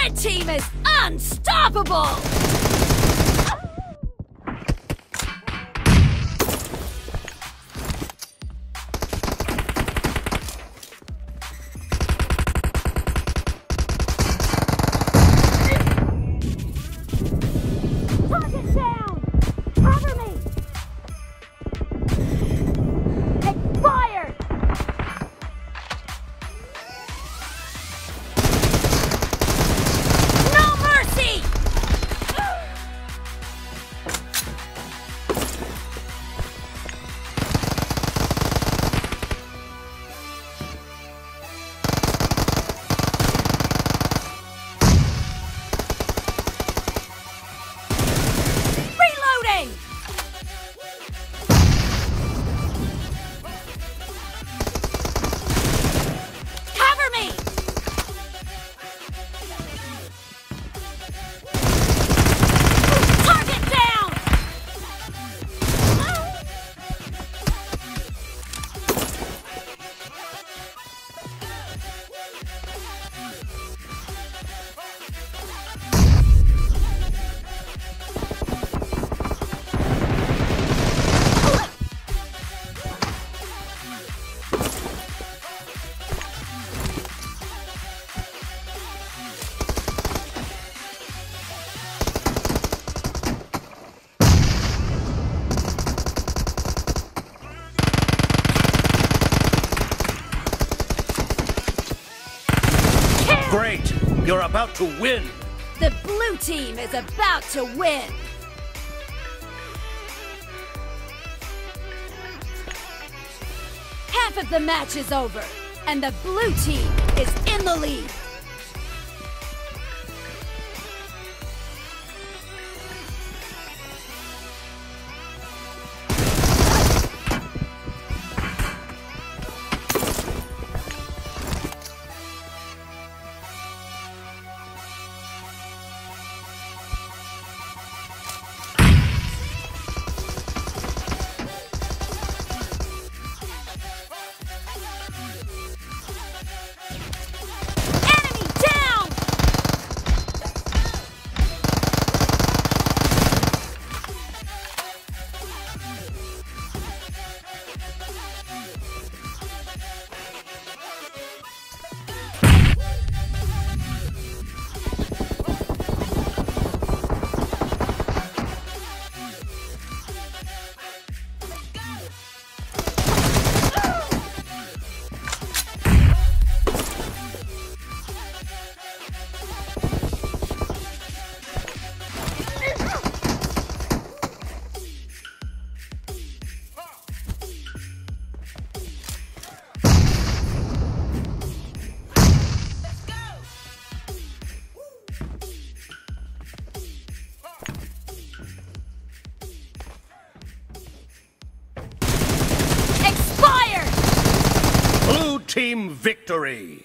Red team is unstoppable! Great. You're about to win. The blue team is about to win! Half of the match is over. And the blue team is in the lead. Team victory!